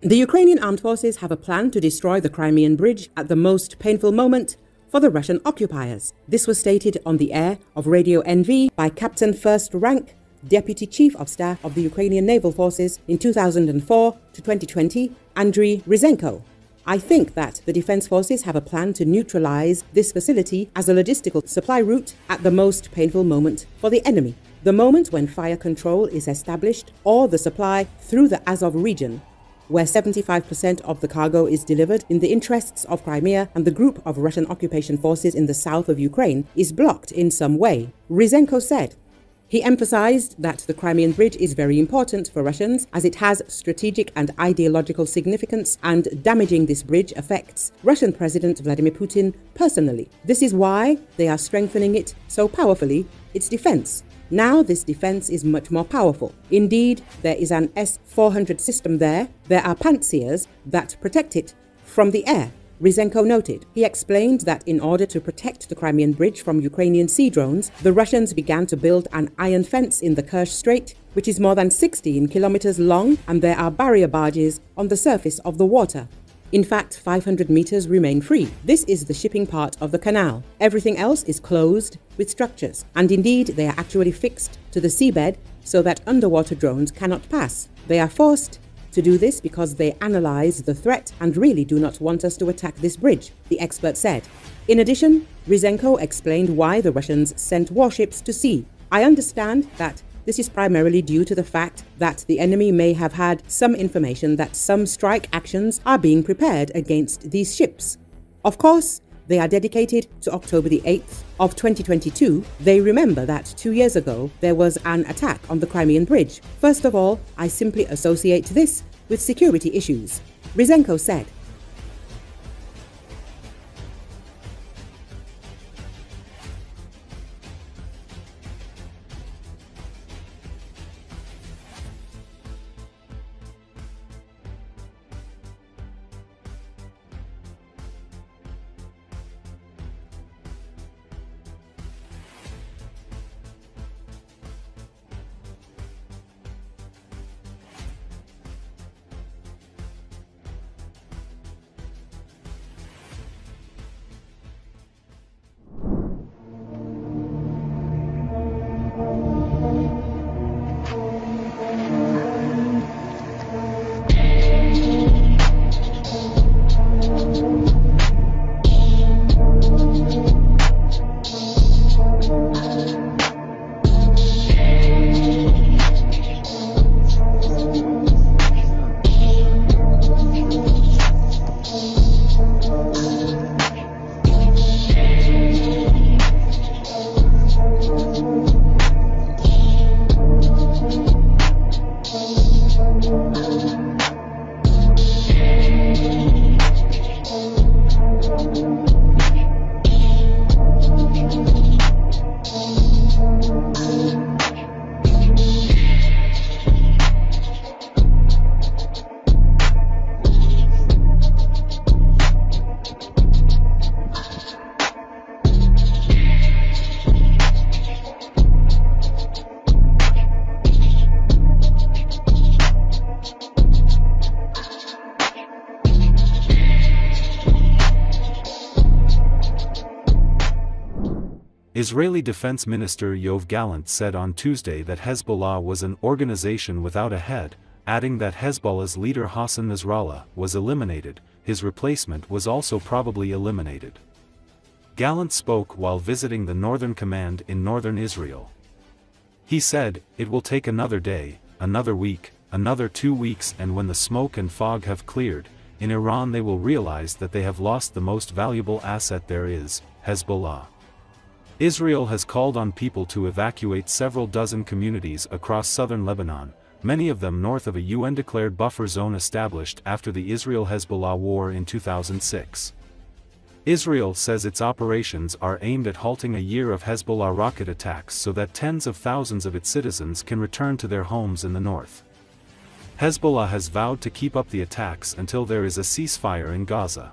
The Ukrainian armed forces have a plan to destroy the Crimean Bridge at the most painful moment for the Russian occupiers. This was stated on the air of Radio NV by Captain First Rank, Deputy Chief of Staff of the Ukrainian Naval Forces in 2004 to 2020, Andriy Ryzhenko. I think that the Defense Forces have a plan to neutralize this facility as a logistical supply route at the most painful moment for the enemy. The moment when fire control is established or the supply through the Azov region where 75% of the cargo is delivered in the interests of Crimea and the group of Russian occupation forces in the south of Ukraine, is blocked in some way. Ryzhenko said. He emphasized that the Crimean Bridge is very important for Russians as it has strategic and ideological significance, and damaging this bridge affects Russian President Vladimir Putin personally. This is why they are strengthening it so powerfully, its defense. Now, this defense is much more powerful. Indeed, there is an S 400 system there. There are Pantsirs that protect it from the air. Ryzhenko noted. He explained that in order to protect the Crimean Bridge from Ukrainian sea drones, the Russians began to build an iron fence in the Kerch Strait, which is more than 16 kilometers long, and there are barrier barges on the surface of the water. In fact, 500 meters remain free. This is the shipping part of the canal. Everything else is closed with structures, and indeed, they are actually fixed to the seabed so that underwater drones cannot pass. They are forced to do this because they analyze the threat and really do not want us to attack this bridge, the expert said. In addition, Ryzhenko explained why the Russians sent warships to sea. I understand that this is primarily due to the fact that the enemy may have had some information that some strike actions are being prepared against these ships. Of course, they are dedicated to October the 8th of 2022. They remember that two years ago there was an attack on the Crimean Bridge. First of all, I simply associate this with security issues. Ryzhenko said, Israeli Defense Minister Yoav Gallant said on Tuesday that Hezbollah was an organization without a head, adding that Hezbollah's leader Hassan Nasrallah was eliminated, his replacement was also probably eliminated. Gallant spoke while visiting the Northern Command in northern Israel. He said, it will take another day, another week, another two weeks and when the smoke and fog have cleared, in Iran they will realize that they have lost the most valuable asset there is, Hezbollah. Israel has called on people to evacuate several dozen communities across southern Lebanon, many of them north of a UN-declared buffer zone established after the Israel-Hezbollah war in 2006. Israel says its operations are aimed at halting a year of Hezbollah rocket attacks so that tens of thousands of its citizens can return to their homes in the north. Hezbollah has vowed to keep up the attacks until there is a ceasefire in Gaza.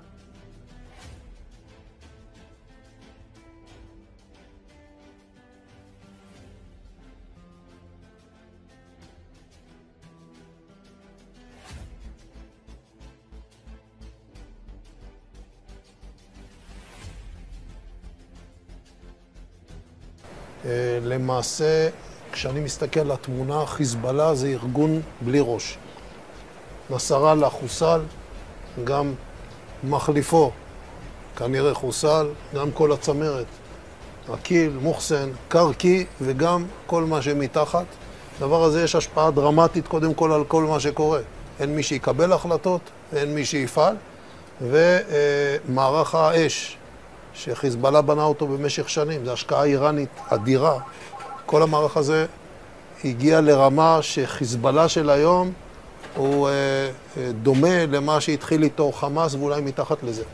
למעשה, כשאני מסתכל על התמונה, חיזבאללה זה ארגון בלי ראש. נסראללה חוסל, גם מחליפו כנראה חוסל, גם כל הצמרת. עקיל, מוחסן, קרקי וגם כל מה שמתחת. לדבר הזה יש השפעה דרמטית קודם כל על כל מה שקורה. אין מי שיקבל החלטות, אין מי שיפעל, ומערך האש, שחיזבאללה בנה אותו במשך שנים, זו השקעה איראנית אדירה. כל המערך הזה הגיע לרמה שחיזבאללה של היום הוא דומה למה שהתחיל איתו חמאס ואולי מתחת לזה.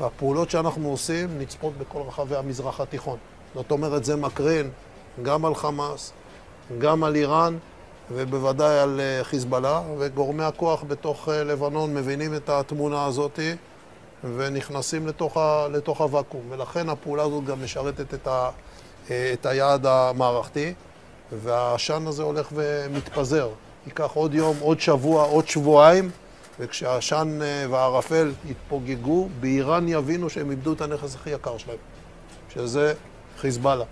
והפעולות שאנחנו עושים נצפות בכל רחבי המזרח התיכון. זאת אומרת, זה מקרין גם על חמאס, גם על איראן, ובוודאי על חיזבאללה, וגורמי הכוח בתוך לבנון מבינים את התמונה הזאת ונכנסים לתוך, ה, לתוך הוואקום. ולכן הפעולה הזאת גם משרתת את, ה, את היעד המערכתי, והעשן הזה הולך ומתפזר. ייקח עוד יום, עוד שבוע, עוד שבועיים. וכשהעשן והערפל יתפוגגו, באיראן יבינו שהם איבדו את הנכס הכי יקר שלהם, שזה חיזבאללה.